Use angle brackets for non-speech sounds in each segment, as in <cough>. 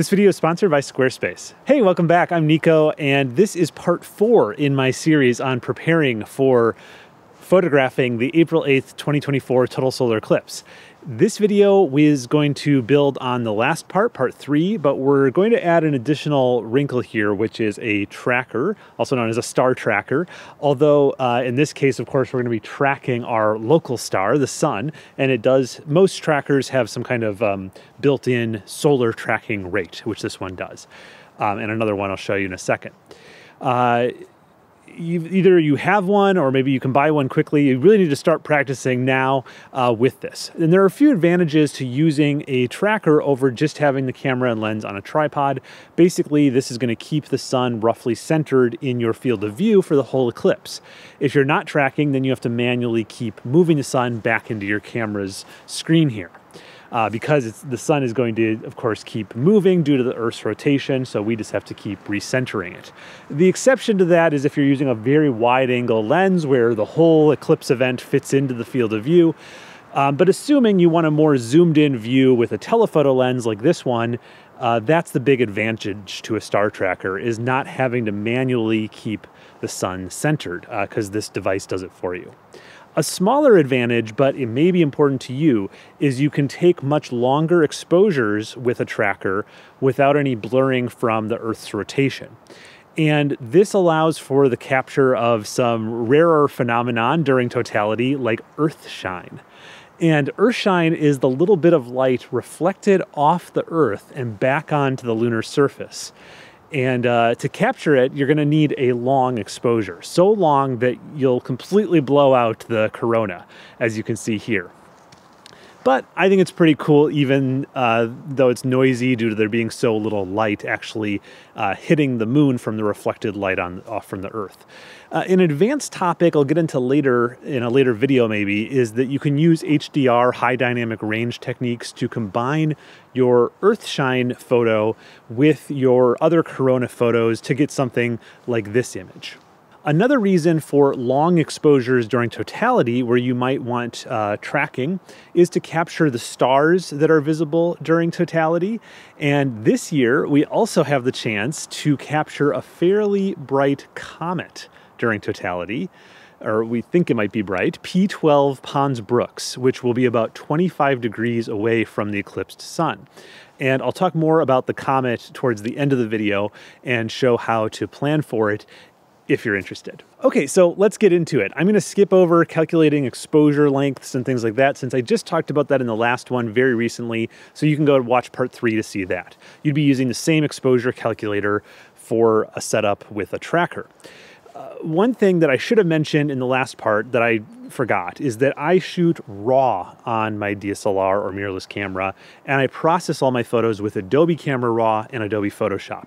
This video is sponsored by Squarespace. Hey, welcome back. I'm Nico, and this is part four in my series on preparing for photographing the April 8th, 2024 total solar eclipse. This video is going to build on the last part, part three, but we're going to add an additional wrinkle here, which is a tracker, also known as a star tracker. Although uh, in this case, of course, we're going to be tracking our local star, the sun, and it does, most trackers have some kind of um, built-in solar tracking rate, which this one does. Um, and another one I'll show you in a second. Uh, either you have one or maybe you can buy one quickly. You really need to start practicing now uh, with this. And there are a few advantages to using a tracker over just having the camera and lens on a tripod. Basically, this is going to keep the sun roughly centered in your field of view for the whole eclipse. If you're not tracking, then you have to manually keep moving the sun back into your camera's screen here uh, because the sun is going to, of course, keep moving due to the Earth's rotation, so we just have to keep recentering it. The exception to that is if you're using a very wide angle lens where the whole eclipse event fits into the field of view. Um, but assuming you want a more zoomed in view with a telephoto lens like this one, uh, that's the big advantage to a star tracker is not having to manually keep the sun centered because uh, this device does it for you. A smaller advantage, but it may be important to you, is you can take much longer exposures with a tracker without any blurring from the Earth's rotation. And this allows for the capture of some rarer phenomenon during totality like Earthshine. And Earthshine is the little bit of light reflected off the Earth and back onto the lunar surface. And uh, to capture it, you're going to need a long exposure, so long that you'll completely blow out the corona, as you can see here. But I think it's pretty cool, even uh, though it's noisy due to there being so little light actually uh, hitting the moon from the reflected light on off from the Earth. Uh, an advanced topic I'll get into later in a later video maybe is that you can use HDR high dynamic range techniques to combine your Earthshine photo with your other corona photos to get something like this image. Another reason for long exposures during totality, where you might want uh, tracking, is to capture the stars that are visible during totality. And this year, we also have the chance to capture a fairly bright comet during totality, or we think it might be bright, P12 Pons Brooks, which will be about 25 degrees away from the eclipsed sun. And I'll talk more about the comet towards the end of the video and show how to plan for it if you're interested. Okay, so let's get into it. I'm gonna skip over calculating exposure lengths and things like that since I just talked about that in the last one very recently, so you can go and watch part three to see that. You'd be using the same exposure calculator for a setup with a tracker. Uh, one thing that I should have mentioned in the last part that I forgot is that I shoot RAW on my DSLR or mirrorless camera, and I process all my photos with Adobe Camera Raw and Adobe Photoshop.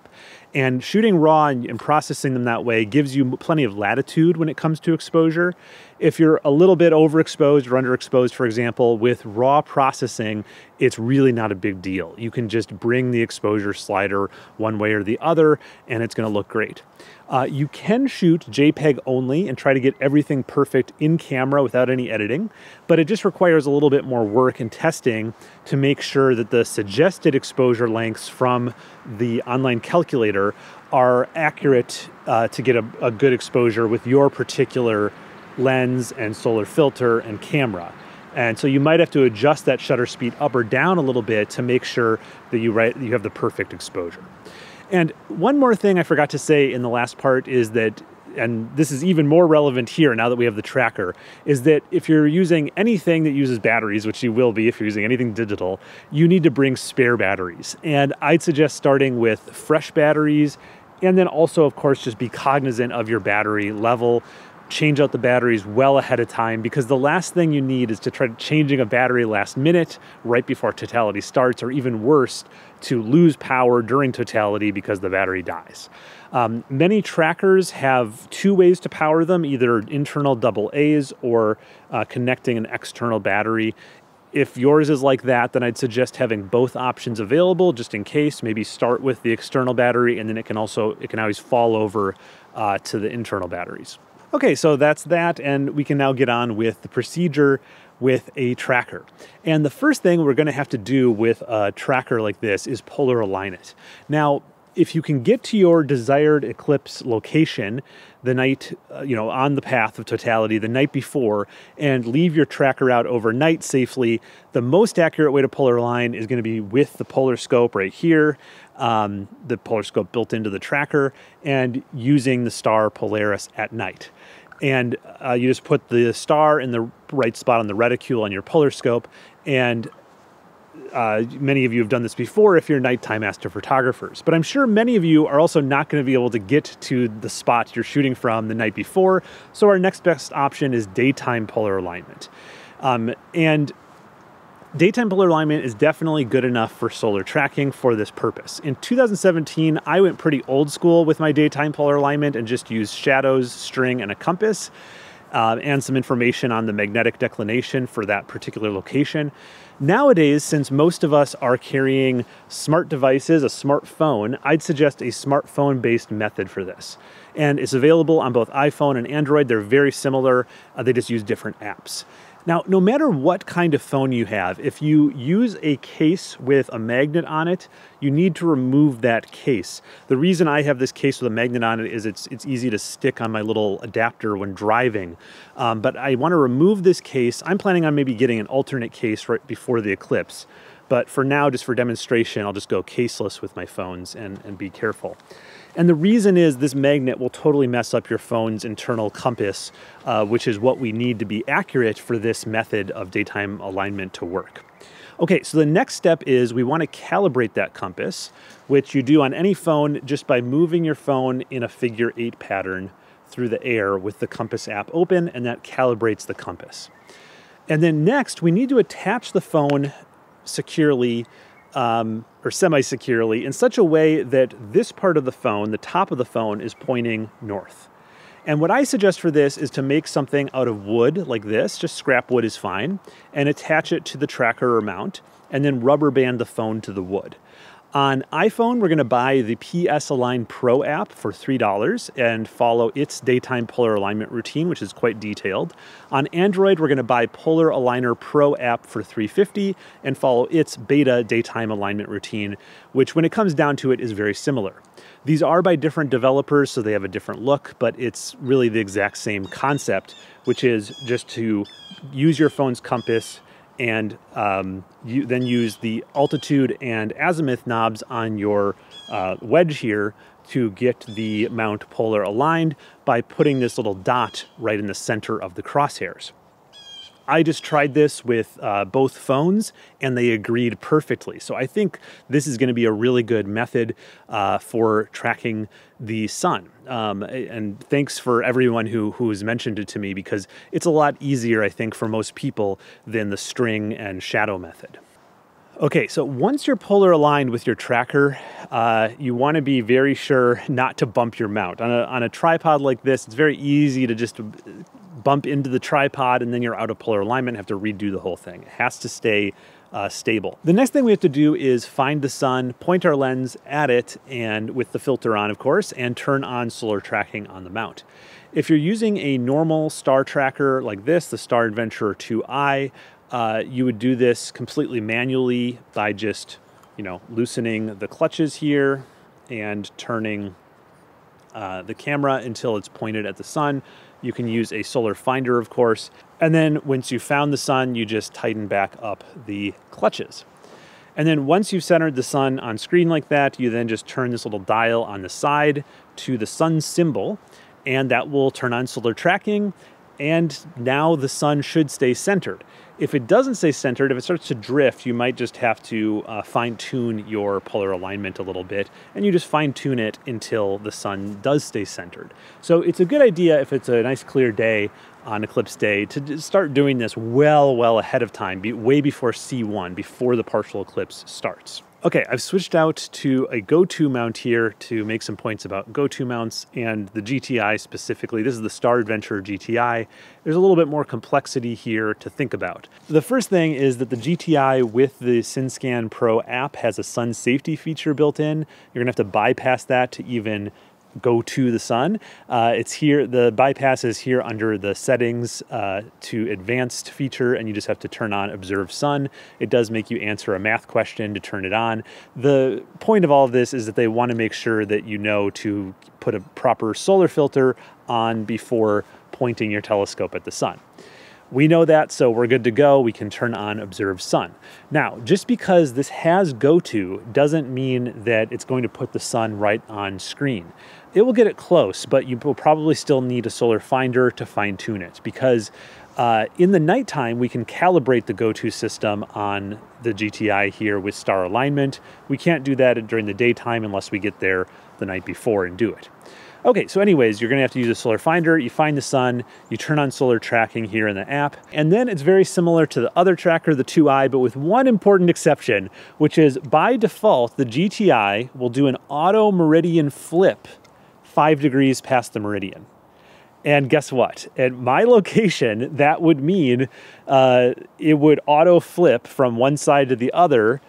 And shooting RAW and, processing them that way gives you plenty of latitude when it comes to exposure. If you're a little bit overexposed or underexposed, for example, with RAW processing, it's really not a big deal. You can just bring the exposure slider one way or the other, and it's gonna look great. Uh, you can shoot JPEG only and try to get everything perfect in camera without any editing, but it just requires a little bit more work and testing to make sure that the suggested exposure lengths from the online calculator are accurate uh, to get a, a good exposure with your particular lens and solar filter and camera. And so you might have to adjust that shutter speed up or down a little bit to make sure that you, right, you have the perfect exposure. And one more thing I forgot to say in the last part is that and this is even more relevant here now that we have the tracker, is that if you're using anything that uses batteries, which you will be if you're using anything digital, you need to bring spare batteries. And I'd suggest starting with fresh batteries, and then also, of course, just be cognizant of your battery level change out the batteries well ahead of time because the last thing you need is to try changing a battery last minute right before totality starts or even worse to lose power during totality because the battery dies um, many trackers have two ways to power them either internal double a's or uh, connecting an external battery if yours is like that, then I'd suggest having both options available just in case. Maybe start with the external battery and then it can also, it can always fall over uh, to the internal batteries. Okay, so that's that, and we can now get on with the procedure with a tracker. And the first thing we're going to have to do with a tracker like this is polar align it. Now, if you can get to your desired eclipse location the night, uh, you know, on the path of totality the night before and leave your tracker out overnight safely, the most accurate way to polar align is going to be with the polar scope right here, um, the polar scope built into the tracker, and using the star Polaris at night. And uh, you just put the star in the right spot on the reticule on your polar scope and uh, many of you have done this before if you're nighttime astrophotographers, but I'm sure many of you are also not going to be able to get to the spot you're shooting from the night before. So our next best option is daytime polar alignment. Um, and daytime polar alignment is definitely good enough for solar tracking for this purpose. In 2017, I went pretty old school with my daytime polar alignment and just used shadows, string, and a compass. Uh, and some information on the magnetic declination for that particular location. Nowadays, since most of us are carrying smart devices, a smartphone, I'd suggest a smartphone based method for this. And it's available on both iPhone and Android. They're very similar, uh, they just use different apps. Now, no matter what kind of phone you have, if you use a case with a magnet on it, you need to remove that case. The reason I have this case with a magnet on it is it's, it's easy to stick on my little adapter when driving. Um, but I want to remove this case. I'm planning on maybe getting an alternate case right before the eclipse. But for now, just for demonstration, I'll just go caseless with my phones and, and be careful. And the reason is this magnet will totally mess up your phone's internal compass, uh, which is what we need to be accurate for this method of daytime alignment to work. Okay, so the next step is we want to calibrate that compass, which you do on any phone just by moving your phone in a figure eight pattern through the air with the compass app open, and that calibrates the compass. And then next, we need to attach the phone securely um, or semi securely in such a way that this part of the phone, the top of the phone, is pointing north. And what I suggest for this is to make something out of wood like this, just scrap wood is fine, and attach it to the tracker or mount, and then rubber band the phone to the wood. On iPhone, we're going to buy the PS Align Pro app for $3 and follow its daytime polar alignment routine, which is quite detailed. On Android, we're going to buy Polar Aligner Pro app for 350 and follow its beta daytime alignment routine, which when it comes down to it is very similar. These are by different developers, so they have a different look, but it's really the exact same concept, which is just to use your phone's compass and um, you then use the altitude and azimuth knobs on your uh, wedge here to get the mount polar aligned by putting this little dot right in the center of the crosshairs. I just tried this with uh, both phones and they agreed perfectly. So I think this is going to be a really good method uh, for tracking the sun. Um, and thanks for everyone who has mentioned it to me because it's a lot easier, I think, for most people than the string and shadow method. Okay, so once you're polar aligned with your tracker, uh, you want to be very sure not to bump your mount. On a, on a tripod like this, it's very easy to just bump into the tripod and then you're out of polar alignment have to redo the whole thing. It has to stay uh, stable. The next thing we have to do is find the sun, point our lens at it, and with the filter on, of course, and turn on solar tracking on the mount. If you're using a normal star tracker like this, the Star Adventurer 2i, uh, you would do this completely manually by just, you know, loosening the clutches here and turning uh, the camera until it's pointed at the sun. You can use a solar finder, of course. And then once you've found the sun, you just tighten back up the clutches. And then once you've centered the sun on screen like that, you then just turn this little dial on the side to the sun symbol, and that will turn on solar tracking. And now the sun should stay centered. If it doesn't stay centered, if it starts to drift, you might just have to uh, fine tune your polar alignment a little bit, and you just fine tune it until the sun does stay centered. So it's a good idea if it's a nice clear day on eclipse day to start doing this well, well ahead of time, way before C1, before the partial eclipse starts. Okay, I've switched out to a go-to mount here to make some points about go-to mounts and the GTI specifically. This is the Star Adventurer GTI. There's a little bit more complexity here to think about. The first thing is that the GTI with the SynScan Pro app has a sun safety feature built in. You're gonna have to bypass that to even go to the sun. Uh, it's here, the bypass is here under the settings uh, to advanced feature, and you just have to turn on observe sun. It does make you answer a math question to turn it on. The point of all of this is that they want to make sure that you know to put a proper solar filter on before pointing your telescope at the sun. We know that, so we're good to go. We can turn on Observe Sun. Now, just because this has go to doesn't mean that it's going to put the sun right on screen. It will get it close, but you will probably still need a solar finder to fine tune it because uh, in the nighttime, we can calibrate the go-to system on the GTI here with star alignment. We can't do that during the daytime unless we get there the night before and do it. Okay, so anyways, you're gonna have to use a solar finder. You find the sun, you turn on solar tracking here in the app, and then it's very similar to the other tracker, the 2i, but with one important exception, which is by default, the GTI will do an auto meridian flip five degrees past the meridian. And guess what? At my <laughs> location, that would mean uh, it would auto flip from one side to the other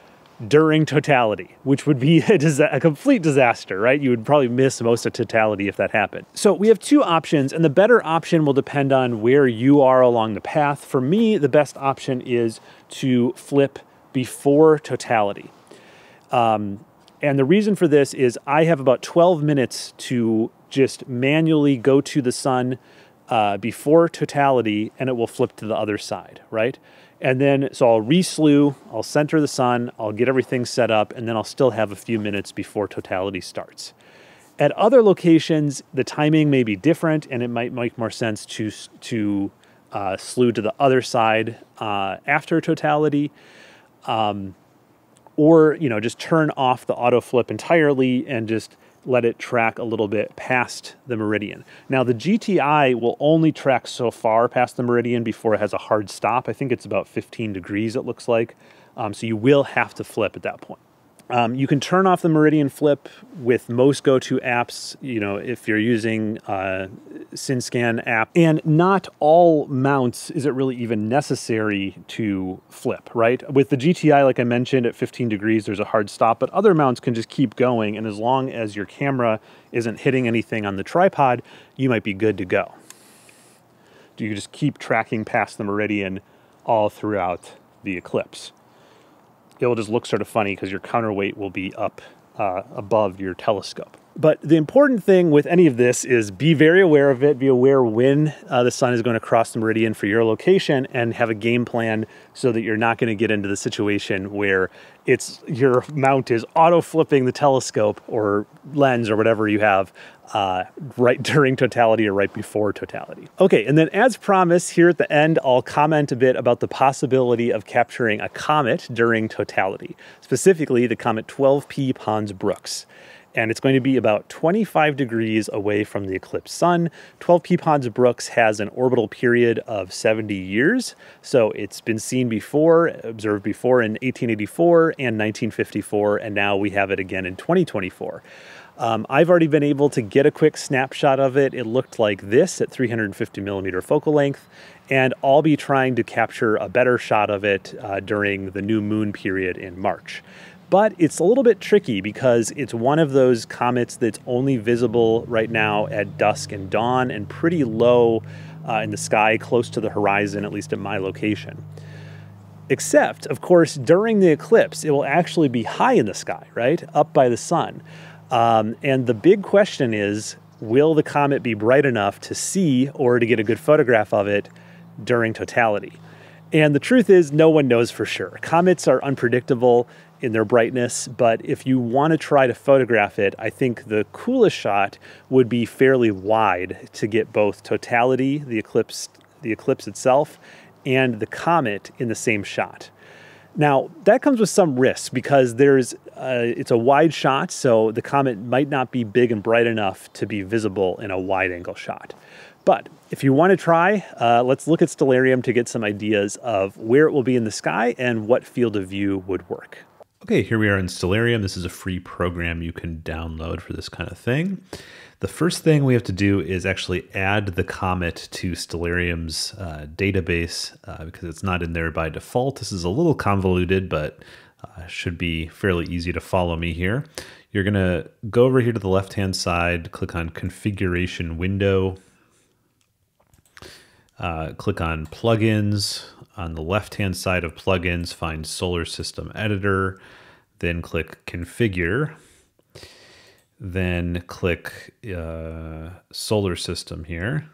during totality, which would be <laughs> a, dis- a, complete disaster, right? You would probably miss most of totality if that happened. So we have two options, and the better option will depend on where you are along the path. For me, the best option is to flip before totality. Um, and the reason for this is I have about 12 minutes to just manually go to the sun uh, before totality, and it will flip to the other side, right? And then, so I'll re-slew, I'll center the sun, I'll get everything set up, and then I'll still have a few minutes before totality starts. At other locations, the timing may be different, and it might make more sense to, to uh, slew to the other side uh, after totality. Um, or, you know, just turn off the auto flip entirely and just let it track a little bit past the meridian. Now, the GTI will only track so far past the meridian before it has a hard stop. I think it's about 15 degrees, it looks like. Um, so you will have to flip at that point. Um, you can turn off the Meridian Flip with most go-to apps, you know, if you're using uh, SynScan app. And not all mounts is it really even necessary to flip, right? With the GTI, like I mentioned, at 15 degrees, there's a hard stop, but other mounts can just keep going. And as long as your camera isn't hitting anything on the tripod, you might be good to go. Do you just keep tracking past the Meridian all throughout the eclipse? It'll just look sort of funny because your counterweight will be up uh, above your telescope. But the important thing with any of this is be very aware of it, be aware when uh, the sun is going to cross the meridian for your location and have a game plan so that you're not going to get into the situation where it's your mount is auto flipping the telescope or lens or whatever you have uh, right <laughs> during totality or right before totality. Okay, and then as promised, here at the end, I'll comment a bit about the possibility of capturing a comet during totality, specifically the comet 12P Pons Brooks and it's going to be about 25 degrees away from the eclipsed sun. 12P Pons Brooks has an orbital period of 70 years, so it's been seen before, observed before in 1884 and 1954, and now we have it again in 2024. Um, I've already been able to get a quick snapshot of it. It looked like this at 350 millimeter focal length, and I'll be trying to capture a better shot of it uh, during the new moon period in March. But it's a little bit tricky because it's one of those comets that's only visible right now at dusk and dawn and pretty low uh, in the sky, close to the horizon, at least at my location. Except, of course, during the eclipse, it will actually be high in the sky, right? Up by the sun. Um, and the big question is will the comet be bright enough to see or to get a good photograph of it during totality? And the truth is, no one knows for sure. Comets are unpredictable in their brightness, but if you want to try to photograph it, I think the coolest shot would be fairly wide to get both totality, the eclipse, the eclipse itself, and the comet in the same shot. Now, that comes with some risks because there's uh, it's a wide shot, so the comet might not be big and bright enough to be visible in a wide angle shot. But if you want to try, uh, let's look at Stellarium to get some ideas of where it will be in the sky and what field of view would work. Okay, here we are in Stellarium. This is a free program you can download for this kind of thing. The first thing we have to do is actually add the comet to Stellarium's uh, database uh, because it's not in there by default. This is a little convoluted, but uh, should be fairly easy to follow me here. you're to go over here to the left-hand side, click on Configuration Window, uh, click on Plugins. On the left-hand side of Plugins, find Solar System Editor, then click Configure, then click uh, Solar System here,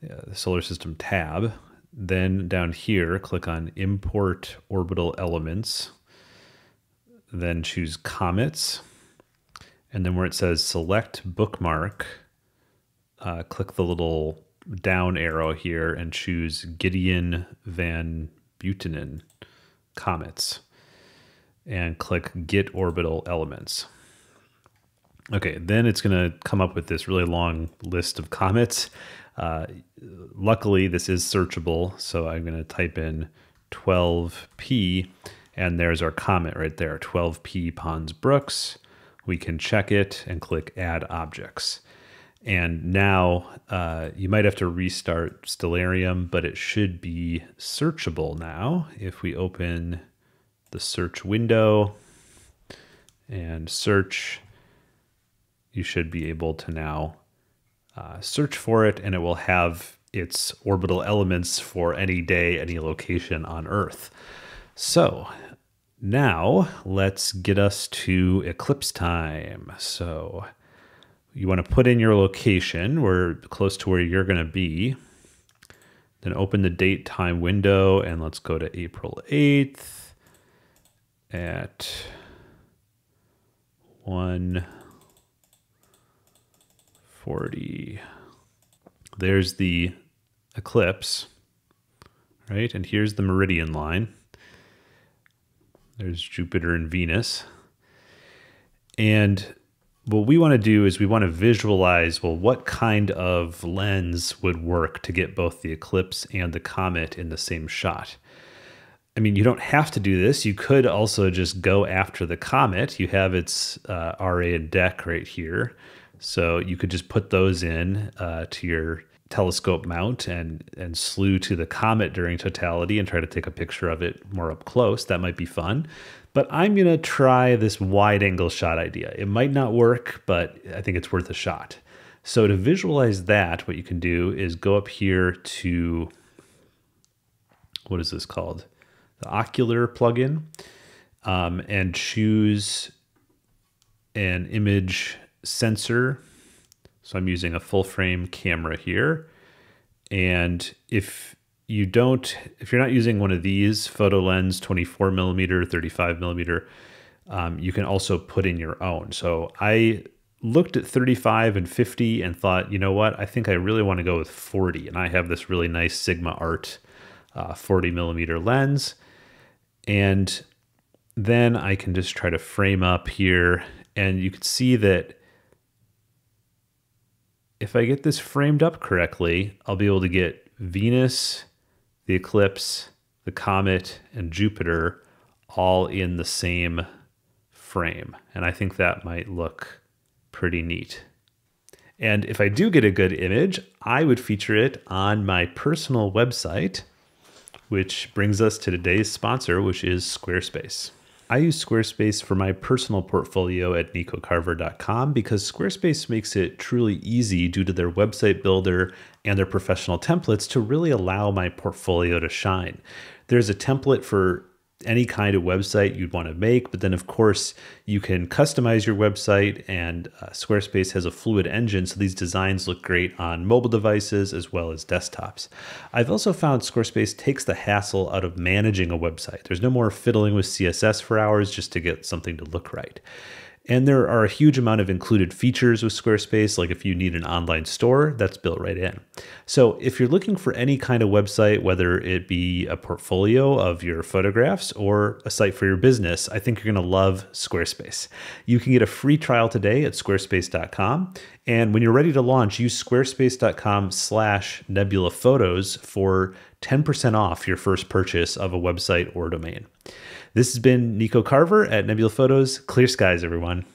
the Solar System tab. Then down here, click on Import Orbital Elements, then choose Comets, and then where it says Select Bookmark, uh, click the little down arrow here and choose Gideon Van Buitenen Comets and click Get Orbital Elements. Okay, then it's going to come up with this really long list of comets. Uh, luckily, this is searchable, so I'm going to type in 12P, and there's our comet right there, 12P Pons Brooks. We can check it and click Add Objects. And now uh, you might have to restart Stellarium, but it should be searchable now. If we open the search window and search, you should be able to now uh, search for it and it will have its orbital elements for any day, any location on Earth. So now let's get us to eclipse time. So you want to put in your location where close to where you're going to be. Then open the date time window and let's go to April 8th at 140. There's the eclipse, right? And here's the meridian line. There's Jupiter and Venus. And what we want to do is we want to visualize well what kind of lens would work to get both the eclipse and the comet in the same shot I mean, you don't have to do this. You could also just go after the comet. You have its uh, RA and DEC right here. So you could just put those in uh, to your telescope mount and, and slew to the comet during totality and try to take a picture of it more up close. That might be fun. But I'm going to try this wide angle shot idea. It might not work, but I think it's worth a shot. So to visualize that, what you can do is go up here to, what is this called? the Ocular plugin um, and choose an image sensor. So I'm using a full frame camera here. And if you don't, if you're not using one of these photo lens 24 millimeter, 35 millimeter, um, you can also put in your own. So I looked at 35 and 50 and thought, you know what, I think I really want to go with 40. And I have this really nice Sigma Art uh, 40 millimeter lens. And then I can just try to frame up here and you can see that if I get this framed up correctly, I'll be able to get Venus, the eclipse, the comet, and Jupiter all in the same frame. And I think that might look pretty neat. And if I do get a good image, I would feature it on my personal website, which brings us to today's sponsor, which is Squarespace. I use Squarespace for my personal portfolio at nicocarver.com because Squarespace makes it truly easy due to their website builder and their professional templates to really allow my portfolio to shine. There's a template for any kind of website you'd want to make. But then, of course, you can customize your website, and uh, Squarespace has a fluid engine, so these designs look great on mobile devices as well as desktops. I've also found Squarespace takes the hassle out of managing a website. There's no more fiddling with CSS for hours just to get something to look right. And there are a huge amount of included features with Squarespace, like if you need an online store, that's built right in. So if you're looking for any kind of website, whether it be a portfolio of your photographs or a site for your business, I think you're going to love Squarespace. You can get a free trial today at squarespace.com. And when you're ready to launch, use squarespace.com slash nebula photos for 10% off your first purchase of a website or domain. This has been Nico Carver at Nebula Photos. Clear skies, everyone.